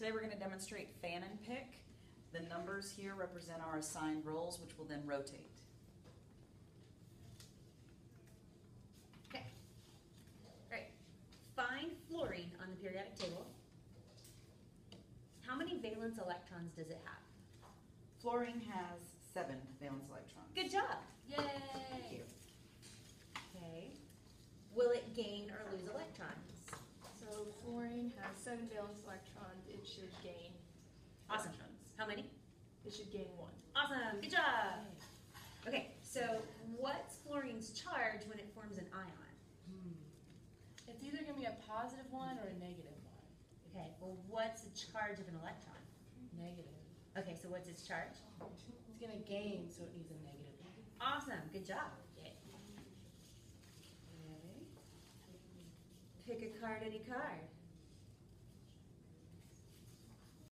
Today we're going to demonstrate fan and pick. The numbers here represent our assigned roles, which will then rotate. Okay. Right. Find fluorine on the periodic table. How many valence electrons does it have? Fluorine has seven valence electrons. Good job. Thank you. Yay. Okay. Will it gain or lose electrons? So fluorine has seven valence electrons. It should gain. Awesome. Electrons. How many? It should gain one. Awesome. Good job. Okay. So what's fluorine's charge when it forms an ion? Hmm. It's either gonna be a positive one or a negative one. Okay. Well, what's the charge of an electron? Negative. Okay. So what's its charge? It's gonna gain, so it needs a negative one. Awesome. Good job. Yay. Okay. Pick a card, any card.